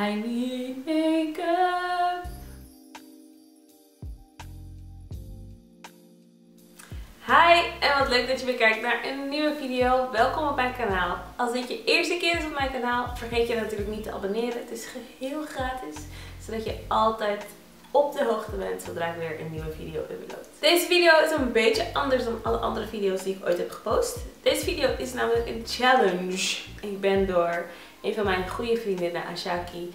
I need make-up. Hi en wat leuk dat je weer kijkt naar een nieuwe video. Welkom op mijn kanaal. Als dit je eerste keer is op mijn kanaal, vergeet je natuurlijk niet te abonneren. Het is geheel gratis, zodat je altijd op de hoogte bent zodra ik weer een nieuwe video upload. Deze video is een beetje anders dan alle andere video's die ik ooit heb gepost. Deze video is namelijk een challenge. Ik ben door een van mijn goede vriendinnen, Ashaki,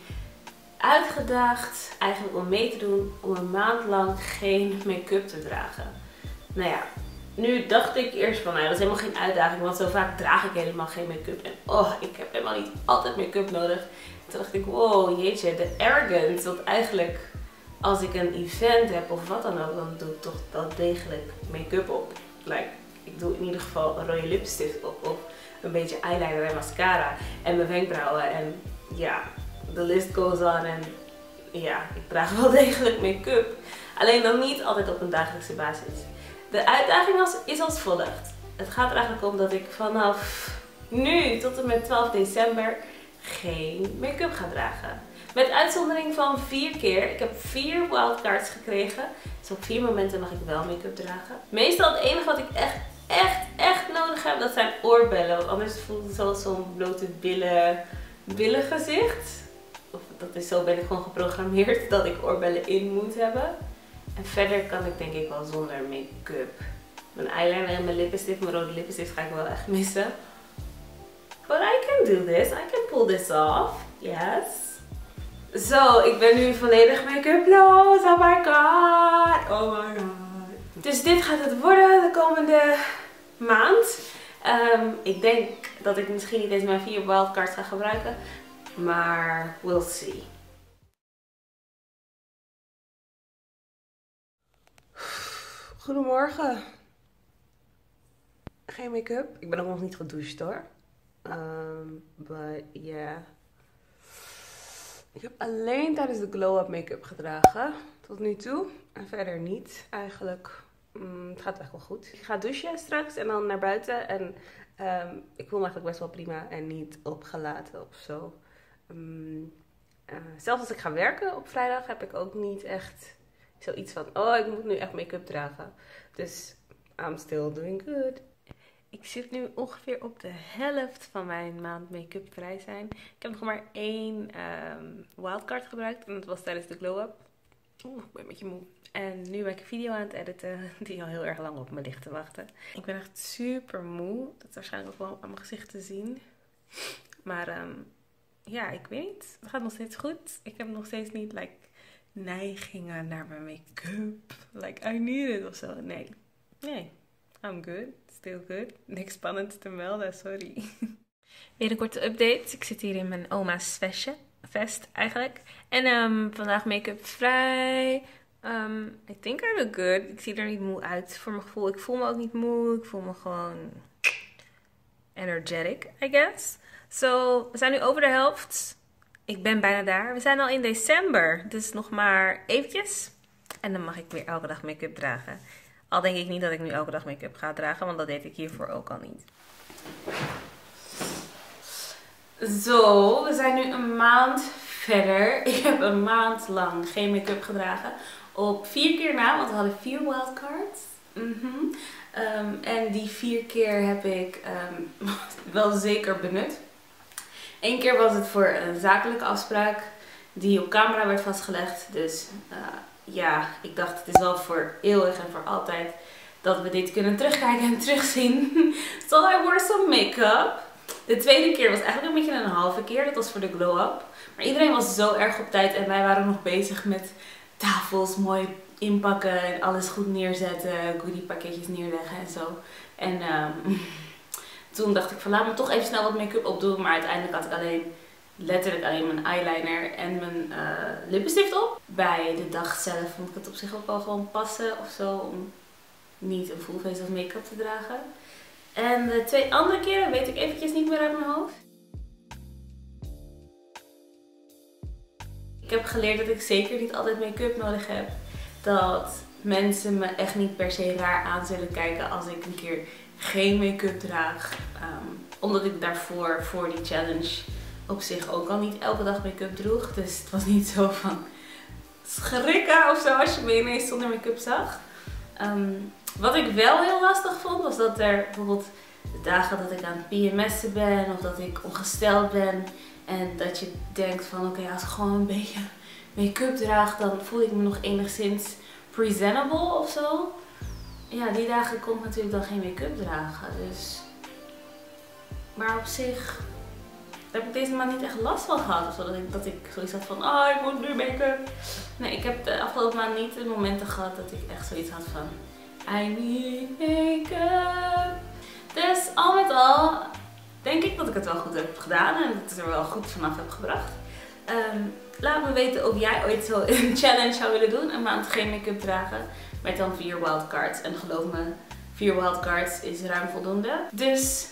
uitgedaagd eigenlijk om mee te doen om een maand lang geen make-up te dragen. Nou ja, nu dacht ik eerst van, nou, dat is helemaal geen uitdaging, want zo vaak draag ik helemaal geen make-up. En oh, ik heb helemaal niet altijd make-up nodig. Toen dacht ik, wow, jeetje, de arrogance. Want eigenlijk, als ik een event heb of wat dan ook, dan doe ik toch wel degelijk make-up op. Like, ik doe in ieder geval een rode lipstift op, of een beetje eyeliner en mascara en mijn wenkbrauwen. En ja, de list goes on. En ja, ik draag wel degelijk make-up. Alleen dan niet altijd op een dagelijkse basis. De uitdaging is als volgt. Het gaat er eigenlijk om dat ik vanaf nu tot en met 12 december geen make-up ga dragen. Met uitzondering van vier keer. Ik heb vier wildcards gekregen. Dus op vier momenten mag ik wel make-up dragen. Meestal het enige wat ik echt, echt, echt nodig heb, dat zijn oorbellen. Want anders voelt het zoals zo'n blote billen, billen gezicht. Of dat is zo ben ik gewoon geprogrammeerd dat ik oorbellen in moet hebben. En verder kan ik denk ik wel zonder make-up. Mijn eyeliner en mijn lippenstift, mijn rode lippenstift ga ik wel echt missen. But I can do this. I can pull this off. Yes. Zo, ik ben nu volledig make-uploos. Oh my god. Oh my god. Dus dit gaat het worden de komende maand. Um, ik denk dat ik misschien niet eens mijn vier wildcards ga gebruiken. Maar we'll see. Goedemorgen. Geen make-up. Ik ben ook nog niet gedoucht hoor. Um, but yeah. Ik heb alleen tijdens de glow-up make-up gedragen. Tot nu toe. En verder niet eigenlijk. Mm, het gaat echt wel goed. Ik ga douchen straks en dan naar buiten. En um, ik voel me eigenlijk best wel prima en niet opgelaten of zo. Um, uh, zelfs als ik ga werken op vrijdag heb ik ook niet echt zoiets van, oh, ik moet nu echt make-up dragen. Dus I'm still doing good. Ik zit nu ongeveer op de helft van mijn maand make-up vrij zijn. Ik heb nog maar één um, wildcard gebruikt. En dat was tijdens de glow-up. Oeh, ik ben een beetje moe. En nu ben ik een video aan het editen die al heel erg lang op me ligt te wachten. Ik ben echt super moe. Dat is waarschijnlijk ook wel aan mijn gezicht te zien. Maar um, ja, ik weet niet. Het gaat nog steeds goed. Ik heb nog steeds niet like, neigingen naar mijn make-up. Like, I need it of zo. Nee. Nee. I'm good. Still good. Niks spannend te melden, sorry. Weer een korte update. Ik zit hier in mijn oma's vestje. Vest eigenlijk. En um, vandaag make-up vrij. Um, I think I look good. Ik zie er niet moe uit voor mijn gevoel. Ik voel me ook niet moe. Ik voel me gewoon energetic, I guess. So, we zijn nu over de helft. Ik ben bijna daar. We zijn al in december. Dus nog maar eventjes. En dan mag ik weer elke dag make-up dragen. Al denk ik niet dat ik nu elke dag make-up ga dragen. Want dat deed ik hiervoor ook al niet. Zo, we zijn nu een maand verder. Ik heb een maand lang geen make-up gedragen. Op vier keer na, want we hadden vier wildcards. Mm -hmm. um, en die vier keer heb ik um, wel zeker benut. Eén keer was het voor een zakelijke afspraak die op camera werd vastgelegd. Dus uh, ja, ik dacht het is wel voor eeuwig en voor altijd dat we dit kunnen terugkijken en terugzien. so I wore some make-up. De tweede keer was eigenlijk een beetje een halve keer. Dat was voor de glow-up. Maar iedereen was zo erg op tijd en wij waren nog bezig met tafels mooi inpakken en alles goed neerzetten. Goodie pakketjes neerleggen en zo. En um, toen dacht ik van laat me toch even snel wat make-up opdoen. Maar uiteindelijk had ik alleen, letterlijk alleen mijn eyeliner en mijn uh, lippenstift op. Bij de dag zelf vond ik het op zich ook wel gewoon passen of zo. Om niet een full face of make-up te dragen. En de twee andere keren weet ik eventjes niet meer uit mijn hoofd. Heb geleerd dat ik zeker niet altijd make-up nodig heb. Dat mensen me echt niet per se raar aan zullen kijken als ik een keer geen make-up draag. Um, omdat ik daarvoor, voor die challenge, op zich ook al niet elke dag make-up droeg. Dus het was niet zo van schrikken of zo als je me ineens zonder make-up zag. Ehm, wat ik wel heel lastig vond, was dat er bijvoorbeeld de dagen dat ik aan het PMS'en ben of dat ik ongesteld ben. En dat je denkt van oké, als ik gewoon een beetje make-up draag, dan voel ik me nog enigszins presentable of zo. Ja, die dagen ik natuurlijk dan geen make-up dragen. Dus... Maar op zich daar heb ik deze maand niet echt last van gehad. Of dat ik, dat ik zoiets had van, oh ik moet nu make-up. Nee, ik heb de afgelopen maand niet de momenten gehad dat ik echt zoiets had van, I need make-up. Dus al met al denk ik dat ik het wel goed heb gedaan en dat ik het er wel goed vanaf heb gebracht. Ehm, laat me weten of jij ooit zo een challenge zou willen doen. Een maand geen make-up dragen. Met dan vier wildcards. En geloof me, vier wildcards is ruim voldoende. Dus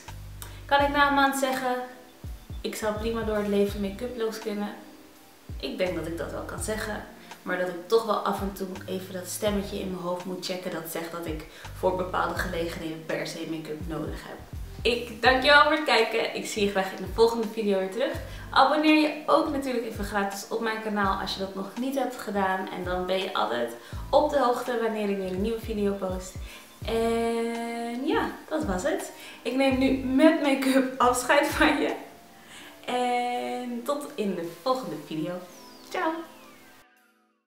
kan ik na een maand zeggen, ik zou prima door het leven make-uploos kunnen. Ik denk dat ik dat wel kan zeggen. Maar dat ik toch wel af en toe even dat stemmetje in mijn hoofd moet checken. Dat zegt dat ik voor bepaalde gelegenheden per se make-up nodig heb. Ik dank je wel voor het kijken. Ik zie je graag in de volgende video weer terug. Abonneer je ook natuurlijk even gratis op mijn kanaal als je dat nog niet hebt gedaan. En dan ben je altijd op de hoogte wanneer ik weer een nieuwe video post. En ja, dat was het. Ik neem nu met make-up afscheid van je. En tot in de volgende video. Ciao!